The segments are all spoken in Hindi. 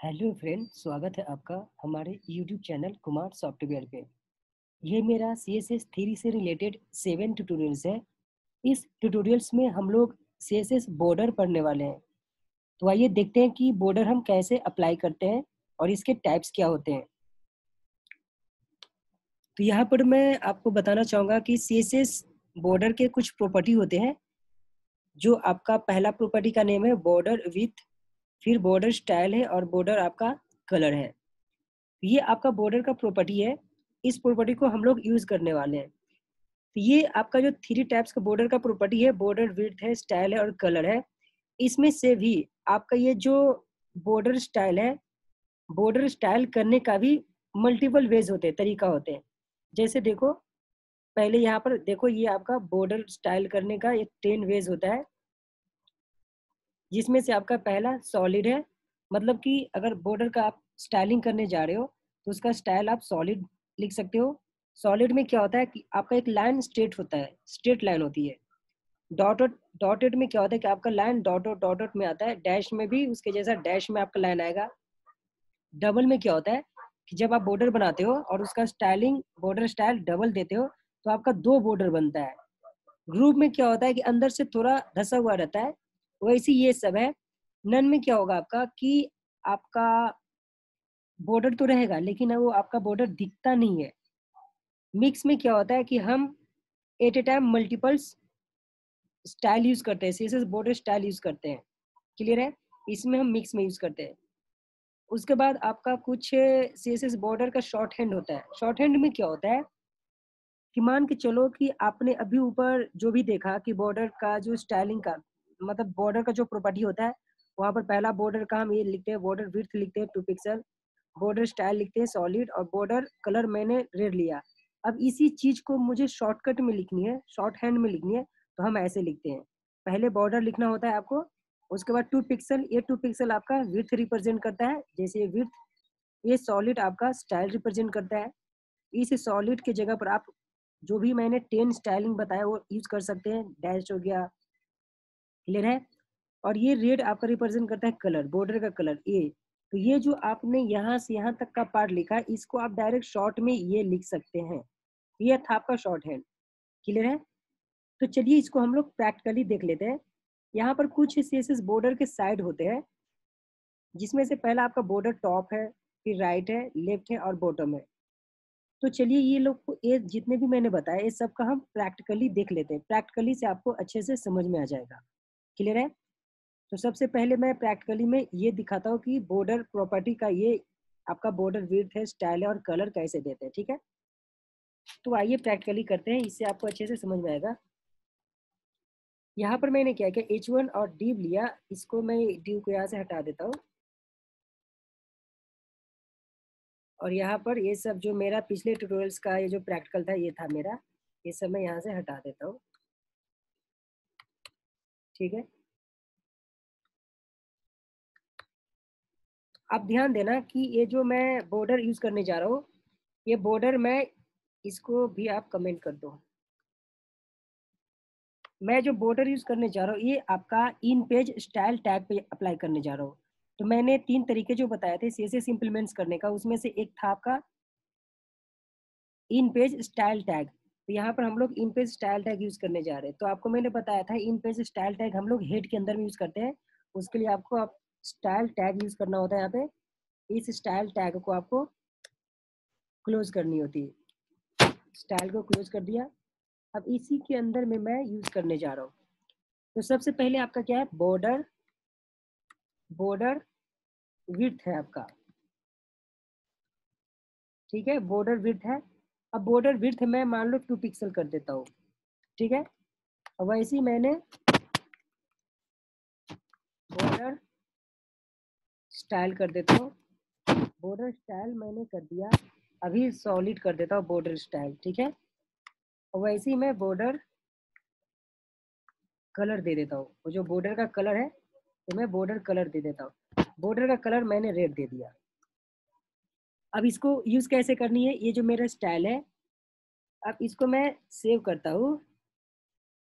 हेलो फ्रेंड, स्वागत है आपका हमारे यूट्यूब चैनल कुमार सॉफ्टवेयर पे। ये मेरा सी एस एस थ्री से रिलेटेड सेवन ट्यूटोरियल्स है। इस ट्यूटोरियल्स में हम लोग सी एस एस बॉर्डर पढ़ने वाले हैं। तो आइए देखते हैं कि बॉर्डर हम कैसे अप्लाई करते हैं और इसके टाइप्स क्या होते हैं। तो यहाँ पर मैं आपको बताना चाहूँगा कि सी एस एस बॉर्डर के कुछ प्रॉपर्टी होते हैं, जो आपका पहला प्रॉपर्टी का नेम है बॉर्डर विथ फिर बॉर्डर स्टाइल है और बॉर्डर आपका कलर है। ये आपका बॉर्डर का प्रॉपर्टी है। इस प्रॉपर्टी को हम लोग यूज़ करने वाले हैं। तो ये आपका जो थ्री टाइप्स का बॉर्डर का प्रॉपर्टी है बॉर्डर विथ है स्टाइल है और कलर है, इसमें से भी आपका ये जो बॉर्डर स्टाइल है बॉर्डर स्टाइल करने का भी मल्टीपल वेज होते हैं, तरीका होते हैं। जैसे देखो, पहले यहाँ पर देखो, ये आपका बॉर्डर स्टाइल करने का एक टेन वेज होता है। जिसमें से आपका पहला सॉलिड है। मतलब कि अगर बॉर्डर का आप स्टाइलिंग करने जा रहे हो तो उसका स्टाइल आप सॉलिड लिख सकते हो। सॉलिड में क्या होता है कि आपका एक लाइन स्ट्रेट होता है स्ट्रेट लाइन होती है। डॉटेड डॉटेड में क्या होता है कि आपका लाइन डॉटेड डॉटेड में आता है। डैश में भी उसके जैसा डैश में आपका लाइन आएगा। डबल में क्या होता है कि जब आप बॉर्डर बनाते हो और उसका स्टाइलिंग बॉर्डर स्टाइल डबल देते हो तो आपका दो बॉर्डर बनता है। ग्रुप में क्या होता है कि अंदर से थोड़ा धसा हुआ रहता है वैसे ये सब है। नन में क्या होगा आपका कि आपका बॉर्डर तो रहेगा, लेकिन वो आपका बॉर्डर दिखता नहीं है। मिक्स में क्या होता है कि हम at a time multiples style use करते हैं सीएसएस बॉर्डर स्टाइल यूज़ करते हैं। क्लियर है? इसमें हम मिक्स में यूज़ करते हैं। उसके बाद आपका कुछ सी एस बॉर्डर का शॉर्ट हैंड होता है। शॉर्ट हैंड में क्या होता है कि मान के चलो कि आपने अभी ऊपर जो भी देखा कि बॉर्डर का जो स्टाइलिंग का मतलब बॉर्डर का जो प्रॉपर्टी होता है, वहाँ पर पहला बॉर्डर का हम ये लिखते हैं बॉर्डर विथ लिखते हैं टू पिक्सल बॉर्डर स्टाइल लिखते हैं सॉलिड और बॉर्डर कलर मैंने रेड लिया। अब इसी चीज़ को मुझे शॉर्टकट में लिखनी है शॉर्ट हैंड में लिखनी है तो हम ऐसे लिखते हैं। पहले बॉर्डर लिखना होता है आपको, उसके बाद टू पिक्सल ये टू पिक्सल आपका विथ रिप्रेजेंट करता है, जैसे विथ ये सॉलिड आपका स्टाइल रिप्रेजेंट करता है। इस सॉलिड के जगह पर आप जो भी मैंने टेन स्टाइलिंग बताया, वो यूज़ कर सकते हैं डैश हो गया क्लियर है? और ये रेड आपका रिप्रेजेंट करता है कलर बॉर्डर का कलर ए तो ये जो आपने यहाँ से यहाँ तक का पार्ट लिखा है इसको आप डायरेक्ट शॉर्ट में ये लिख सकते हैं। ये था आपका शॉर्ट हैंड क्लियर है? तो चलिए इसको हम लोग प्रैक्टिकली देख लेते हैं। यहाँ पर कुछ सी बॉर्डर के साइड होते हैं, जिसमें से पहला आपका बॉर्डर टॉप है, फिर राइट है लेफ़्ट है और बॉटम है। तो चलिए ये लोग को ये जितने भी मैंने बताया, ये सब का हम प्रैक्टिकली देख लेते हैं। प्रैक्टिकली से आपको अच्छे से समझ में आ जाएगा। क्लियर है? तो सबसे पहले मैं प्रैक्टिकली में ये दिखाता हूँ कि बॉर्डर प्रॉपर्टी का ये आपका बॉर्डर विथ है स्टाइल है और कलर कैसे देते हैं, ठीक है? तो आइए प्रैक्टिकली करते हैं, इससे आपको अच्छे से समझ में आएगा। यहाँ पर मैंने क्या किया एच वन और डीव लिया, इसको मैं डीव को यहाँ से हटा देता हूँ। और यहाँ पर ये सब जो मेरा पिछले ट्यूटोरियल्स का ये जो प्रैक्टिकल था, ये था मेरा, ये सब मैं यहाँ से हटा देता हूँ। ठीक है? अब ध्यान देना कि ये जो मैं बॉर्डर यूज़ करने जा रहा हूँ, ये बॉर्डर मैं इसको भी आप कमेंट कर दो। मैं जो बॉर्डर यूज़ करने जा रहा हूँ, ये आपका इन पेज स्टाइल टैग पे अप्लाई करने जा रहा हूँ। तो मैंने तीन तरीके जो बताए थे सी एस इम्प्लीमेंट्स करने का, उसमें से एक था आपका इन पेज स्टाइल टैग यहाँ पर हम लोग in page style tag use करने जा रहे हैं। तो आपको मैंने बताया था इन पेज स्टाइल टैग हम लोग हेड के अंदर में यूज़ करते हैं। उसके लिए आपको आप स्टाइल टैग यूज़ करना होता है यहाँ पे। इस स्टाइल टैग को आपको क्लोज करनी होती है। स्टाइल को क्लोज कर दिया। अब इसी के अंदर में मैं यूज़ करने जा रहा हूँ। तो सबसे पहले आपका क्या है? बॉर्डर बॉर्डर विथ है आपका। ठीक है? बॉर्डर विथ है। अब बॉर्डर विर्थ मैं मान लो टू पिक्सल कर देता हूँ। ठीक है? वैसे मैंने बॉर्डर स्टाइल कर देता हूँ। बॉर्डर स्टाइल मैंने कर दिया। अभी सॉलिड कर देता हूँ बॉर्डर स्टाइल ठीक है? वैसे ही मैं बॉर्डर कलर दे देता हूँ। वो जो बॉर्डर का कलर है तो मैं बॉर्डर कलर दे देता हूँ। बॉर्डर का कलर मैंने रेड दे दिया। अब इसको यूज़ कैसे करनी है? ये जो मेरा स्टाइल है, अब इसको मैं सेव करता हूँ।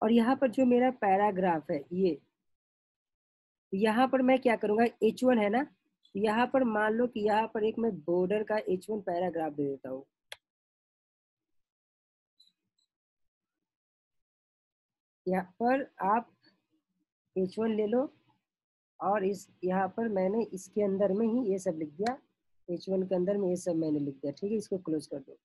और यहाँ पर जो मेरा पैराग्राफ है, ये, यहाँ पर मैं क्या करूँगा? एच वन है ना? यहाँ पर मान लो कि यहाँ पर एक मैं बॉर्डर का एच वन पैराग्राफ दे देता हूँ। यहाँ पर आप एच वन ले लो और इस, यहाँ पर मैंने इसके अंदर में ही ये सब लिख दिया। एच वन के अंदर में ये सब मैंने लिख दिया ठीक है? इसको क्लोज कर दो।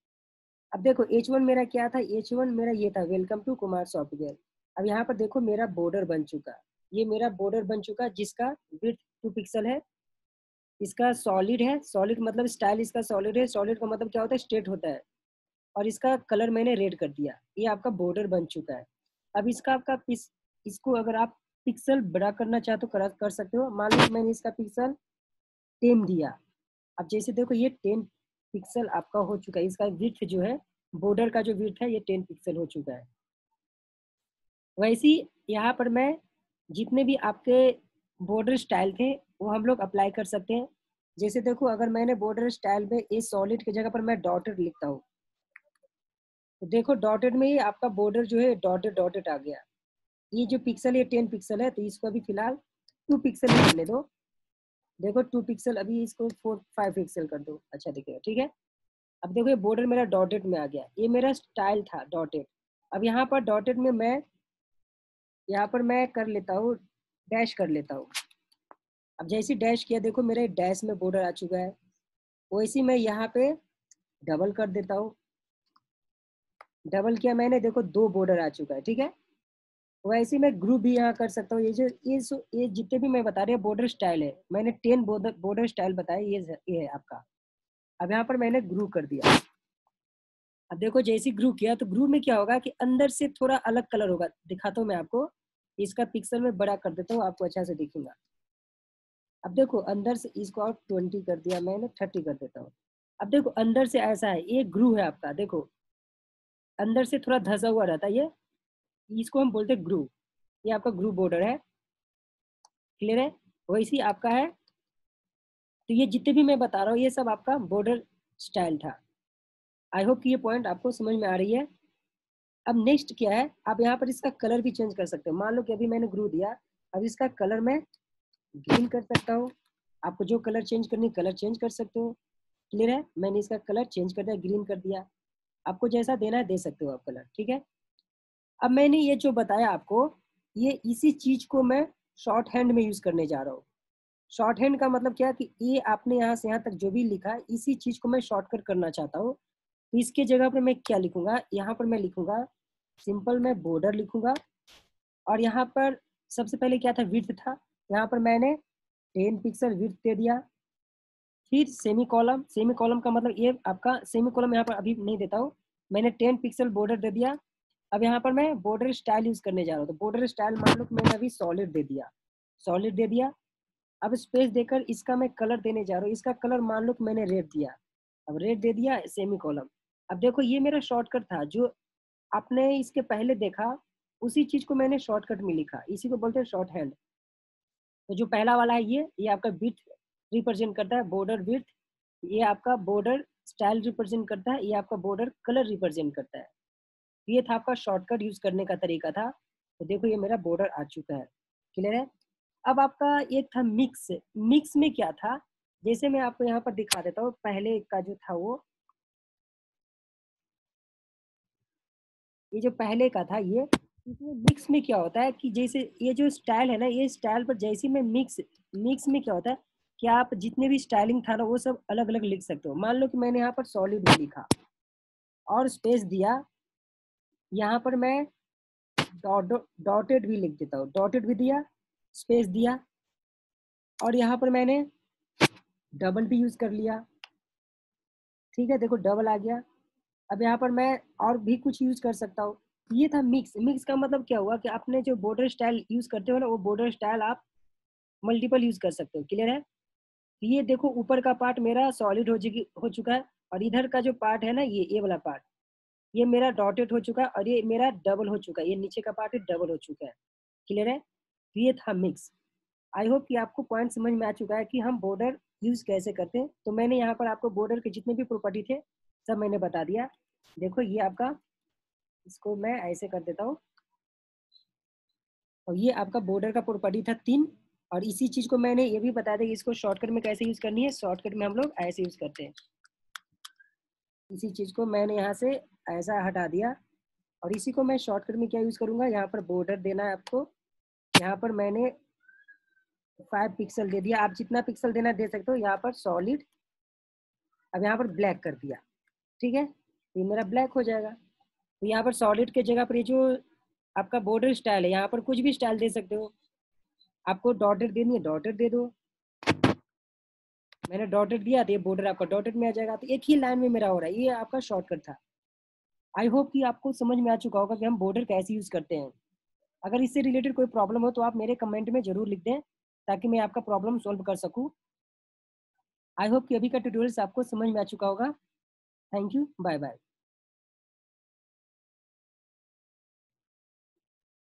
अब देखो एच वन मेरा क्या था? एच वन मेरा ये था वेलकम टू कुमार सॉफ्टवेयर अब यहाँ पर देखो मेरा बॉर्डर बन चुका। ये मेरा बॉर्डर बन चुका जिसका विथ टू पिक्सल है इसका सॉलिड है। सॉलिड मतलब स्टाइल इसका सॉलिड है। सॉलिड का मतलब क्या होता है? स्ट्रेट होता है। और इसका कलर मैंने रेड कर दिया। ये आपका बॉर्डर बन चुका है। अब इसका आपका पिस, इसको अगर आप पिक्सल बड़ा करना चाहे तो कर, कर सकते हो। मान लो मैंने इसका पिक्सल टेन दिया। अब जैसे देखो ये टेन पिक्सल आपका हो चुका है, इसका विथ जो है बॉर्डर का जो विथ है, ये टेन पिक्सल हो चुका है। वैसे यहाँ पर मैं जितने भी आपके बॉर्डर स्टाइल थे, वो हम लोग अप्लाई कर सकते हैं। जैसे देखो, अगर मैंने बॉर्डर स्टाइल में ए सॉलिड की जगह पर मैं डॉटेड लिखता हूँ तो देखो डॉटेड में ही आपका बॉर्डर जो है डॉटेड डॉटेड आ गया। ये जो पिक्सल है टेन पिक्सल है तो इसको अभी फ़िलहाल टू पिक्सल करने दो। देखो टू पिक्सल अभी इसको फोर फाइव पिक्सल कर दो। अच्छा दिखेगा ठीक है? अब देखो, ये बॉर्डर मेरा डॉटेड में आ गया। ये मेरा स्टाइल था डॉटेड अब यहाँ पर डॉटेड में मैं, यहाँ पर मैं कर लेता हूँ डैश कर लेता हूँ। अब जैसे डैश किया, देखो, मेरे डैश में बॉर्डर आ चुका है। वैसे मैं यहाँ पे डबल कर देता हूँ। डबल किया मैंने, देखो, दो बॉर्डर आ चुका है, ठीक है? वैसे मैं ग्रुप भी यहाँ कर सकता हूँ। ये जो, ये सो, ये जितने भी मैं बता रही हूँ बॉर्डर स्टाइल है। मैंने टेन बॉर्डर स्टाइल बताया, ये ये है आपका। अब यहाँ पर मैंने ग्रू कर दिया। अब देखो, जैसे ग्रू किया तो ग्रू में क्या होगा कि अंदर से थोड़ा अलग कलर होगा। दिखाता हूँ मैं आपको। इसका पिक्सल में बड़ा कर देता हूँ, आपको अच्छा से दिखेगा। अब देखो, अंदर से इसको और ट्वेंटी कर दिया मैंने थर्टी कर देता हूँ। अब देखो, अंदर से ऐसा है, ये ग्रू है आपका, देखो। अंदर से थोड़ा धसा हुआ रहता है ये। इसको हम बोलते हैं ग्रू ये आपका ग्रू बॉर्डर है। क्लियर है? वैसी आपका है। तो ये जितने भी मैं बता रहा हूँ, ये सब आपका बॉर्डर स्टाइल था। आई होप कि ये पॉइंट आपको समझ में आ रही है। अब नेक्स्ट क्या है? आप यहाँ पर इसका कलर भी चेंज कर सकते हो। मान लो कि अभी मैंने ग्रू दिया। अब इसका कलर मैं ग्रीन कर सकता हूँ। आपको जो कलर चेंज करनी कलर चेंज कर सकते हो। क्लियर है? मैंने इसका कलर चेंज कर दिया ग्रीन कर दिया। आपको जैसा देना है, दे सकते हो आप कलर ठीक है? अब मैंने ये जो बताया आपको, ये इसी चीज़ को मैं शॉर्ट हैंड में यूज़ करने जा रहा हूँ। शॉर्ट हैंड का मतलब क्या कि ये आपने यहाँ से यहाँ तक जो भी लिखा है, इसी चीज़ को मैं शॉर्टकट करना चाहता हूँ। तो इसके जगह पर मैं क्या लिखूँगा? यहाँ पर मैं लिखूँगा सिंपल मैं बॉर्डर लिखूँगा। और यहाँ पर सबसे पहले क्या था? विथ था। यहाँ पर मैंने टेन पिक्सल विथ दे दिया। फिर सेमी कॉलम सेमी कॉलम का मतलब ये आपका सेमी कॉलम यहाँ पर अभी नहीं देता हूँ। मैंने टेन पिक्सल बॉर्डर दे दिया। अब यहाँ पर मैं बॉर्डर स्टाइल यूज़ करने जा रहा हूँ तो बॉर्डर स्टाइल मान लो मैंने अभी सॉलिड दे दिया सॉलिड दे दिया। अब स्पेस देकर इसका मैं कलर देने जा रहा हूँ, इसका कलर मान लो मैंने रेड दिया। अब रेड दे दिया सेमी कॉलम अब देखो, ये मेरा शॉर्टकट था, जो आपने इसके पहले देखा, उसी चीज़ को मैंने शॉर्टकट में लिखा, इसी को बोलते हैं शॉर्ट हैंड तो जो पहला वाला है ये ये आपका बिट रिप्रेजेंट करता है बॉर्डर बिट ये आपका बॉर्डर स्टाइल रिप्रेजेंट करता है, ये आपका बॉर्डर कलर रिप्रेजेंट करता है। ये था आपका शॉर्टकट यूज़ करने का तरीका था। तो देखो ये मेरा बॉर्डर आ चुका है। क्लियर है? अब आपका एक था मिक्स मिक्स में क्या था? जैसे मैं आपको यहाँ पर दिखा देता हूँ, पहले का जो था वो, ये जो पहले का था ये, इसमें मिक्स में क्या होता है कि जैसे ये जो स्टाइल है ना, ये स्टाइल पर जैसे में मिक्स मिक्स में क्या होता है कि आप जितने भी स्टाइलिंग था ना, वो सब अलग अलग लिख सकते हो। मान लो कि मैंने यहाँ पर सॉलिड लिखा और स्पेस दिया यहाँ पर मैं डॉटेड भी लिख देता हूँ। डॉटेड भी दिया स्पेस दिया, और यहाँ पर मैंने डबल भी यूज़ कर लिया। ठीक है, देखो डबल आ गया। अब यहाँ पर मैं और भी कुछ यूज़ कर सकता हूँ। ये था मिक्स मिक्स का मतलब क्या हुआ कि आपने जो बॉर्डर स्टाइल यूज़ करते हो ना, वो बॉर्डर स्टाइल आप मल्टीपल यूज़ कर सकते हो। क्लियर है? ये देखो ऊपर का पार्ट मेरा सॉलिड हो चुकी हो चुका है, और इधर का जो पार्ट है ना, ये ये वाला पार्ट ये मेरा डॉटेड हो चुका है और ये मेरा डबल हो चुका है। ये नीचे का पार्ट डबल हो चुका है। क्लियर है? तो ये था मिक्स आई होप कि आपको पॉइंट समझ में आ चुका है कि हम बॉर्डर यूज़ कैसे करते हैं। तो मैंने यहाँ पर आपको बॉर्डर के जितने भी प्रॉपर्टी थे, सब मैंने बता दिया। देखो, ये आपका, इसको मैं ऐसे कर देता हूँ। और ये आपका बॉर्डर का प्रॉपर्टी था तीन। और इसी चीज़ को मैंने ये भी बता दिया कि इसको शॉर्टकट में कैसे यूज़ करनी है। शॉर्टकट में हम लोग ऐसे यूज़ करते हैं। इसी चीज़ को मैंने यहाँ से ऐसा हटा दिया और इसी को मैं शॉर्टकट में क्या यूज़ करूँगा? यहाँ पर बॉर्डर देना है आपको। यहाँ पर मैंने फाइव पिक्सल दे दिया। आप जितना पिक्सल देना दे सकते हो, यहाँ पर सॉलिड अब यहाँ पर ब्लैक कर दिया। ठीक है? ये मेरा ब्लैक हो जाएगा। तो यहाँ पर सॉलिड के जगह पर ये जो आपका बॉर्डर स्टाइल है, यहाँ पर कुछ भी स्टाइल दे सकते हो। आपको डॉटेड देनी है डॉटेड दे दो। मैंने डॉटेड दिया तो ये बॉर्डर आपका डॉटेड में आ जाएगा। तो एक ही लाइन में मेरा हो रहा है। ये आपका शॉर्टकट था। आई होप कि आपको समझ में आ चुका होगा कि हम बॉर्डर कैसे यूज़ करते हैं। अगर इससे रिलेटेड कोई प्रॉब्लम हो तो आप मेरे कमेंट में ज़रूर लिख दें, ताकि मैं आपका प्रॉब्लम सॉल्व कर सकूँ। आई होप कि अभी का ट्यूटोरियल्स आपको समझ में आ चुका होगा। Thank you bye bye